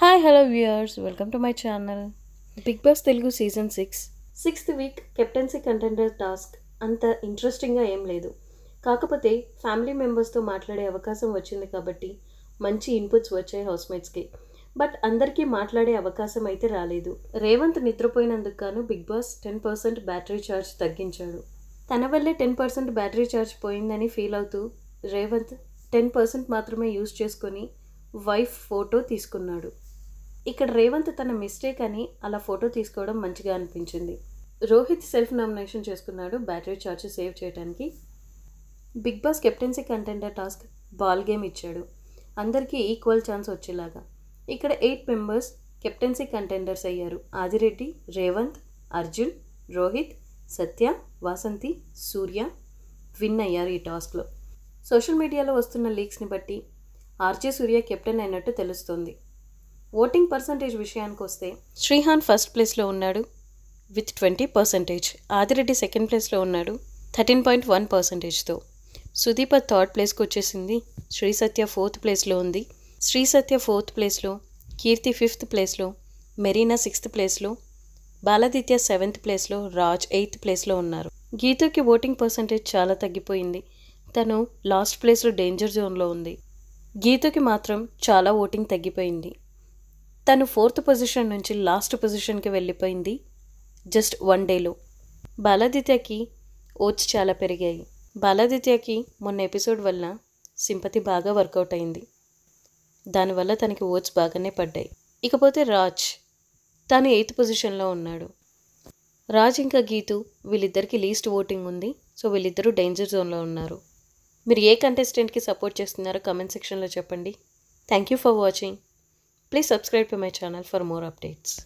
Hi hello viewers welcome to my channel Bigg Boss Telugu season six sixth week captaincy contender task అంత ఇంట్రెస్టింగ్గా ఏం లేదు. కాకపోతే family మెంబర్స్తో మాట్లాడే అవకాశం వచ్చింది కాబట్టి మంచి ఇన్పుట్స్ వచ్చాయి హౌస్మేట్స్కి బట్ అందరికీ మాట్లాడే అవకాశం అయితే రాలేదు. రేవంత్ నిద్రపోయినందుకు గాను Bigg Boss ten percent battery charge తగ్గించాడు. తన వల్లే టెన్ పర్సెంట్ బ్యాటరీ ఛార్జ్ పోయిందని ఫీల్ అవుతూ రేవంత్ టెన్ పర్సెంట్ మాత్రమే యూజ్ చేసుకొని వైఫ్ ఫోటో తీసుకున్నాడు. ఇక్కడ రేవంత్ తన మిస్టేక్ అని అలా ఫోటో తీసుకోవడం మంచిగా అనిపించింది. రోహిత్ సెల్ఫ్ నామినేషన్ చేసుకున్నాడు బ్యాటరీ ఛార్జ్ సేవ్ చేయడానికి Bigg Boss captaincy contender task ball game ఇచ్చాడు. అందరికీ ఈక్వల్ ఛాన్స్ వచ్చేలాగా. ఇక్కడ ఎయిట్ మెంబర్స్ కెప్టెన్సీ కంటెండర్స్ అయ్యారు. ఆదిరెడ్డి రేవంత్ అర్జున్ రోహిత్ సత్య వాసంతి సూర్య విన్ అయ్యారు ఈ టాస్క్లో సోషల్ మీడియాలో వస్తున్న లీక్స్ని బట్టి ఆర్జే సూర్య కెప్టెన్ అయినట్టు తెలుస్తోంది. ఓటింగ్ పర్సంటేజ్ విషయానికి వస్తే శ్రీహాన్ ఫస్ట్ ప్లేస్లో ఉన్నాడు with twenty percentage. Adireddy second ప్లేస్లో ఉన్నాడు థర్టీన్ పాయింట్ వన్ పర్సంటేజ్తో. సుదీప థర్డ్ ప్లేస్కి వచ్చేసింది శ్రీ సత్య ఫోర్త్ ప్లేస్లో ఉంది. శ్రీ సత్య ఫోర్త్ ప్లేస్లో కీర్తి ఫిఫ్త్ ప్లేస్లో మెరీనా సిక్స్త్ ప్లేస్లో బాలాదిత్య సెవెంత్ ప్లేస్లో రాజ్ ఎయిత్ ప్లేస్లో ఉన్నారు. గీతకి ఓటింగ్ పర్సంటేజ్ చాలా తగ్గిపోయింది. తను లాస్ట్ ప్లేస్లో డేంజర్ జోన్లో ఉంది. గీతకి మాత్రం చాలా ఓటింగ్ తగ్గిపోయింది. తను ఫోర్త్ పొజిషన్ నుంచి లాస్ట్ పొజిషన్కి వెళ్ళిపోయింది. జస్ట్ వన్ డేలో. బాలాదిత్యకి ఓట్స్ చాలా పెరిగాయి. బాలాదిత్యకి మొన్న ఎపిసోడ్ వల్ల సింపతి బాగా వర్కౌట్ అయింది. దానివల్ల తనకి ఓట్స్ బాగానే పడ్డాయి. ఇకపోతే రాజ్ తను ఎయిత్ పొజిషన్లో ఉన్నాడు. రాజ్ ఇంకా గీతు వీళ్ళిద్దరికి లీస్ట్ ఓటింగ్ ఉంది. సో వీళ్ళిద్దరూ డేంజర్ జోన్లో ఉన్నారు. మీరు ఏ కంటెస్టెంట్కి సపోర్ట్ చేస్తున్నారో కమెంట్ సెక్షన్లో చెప్పండి. Thank you for watching. Please subscribe to my channel for more updates.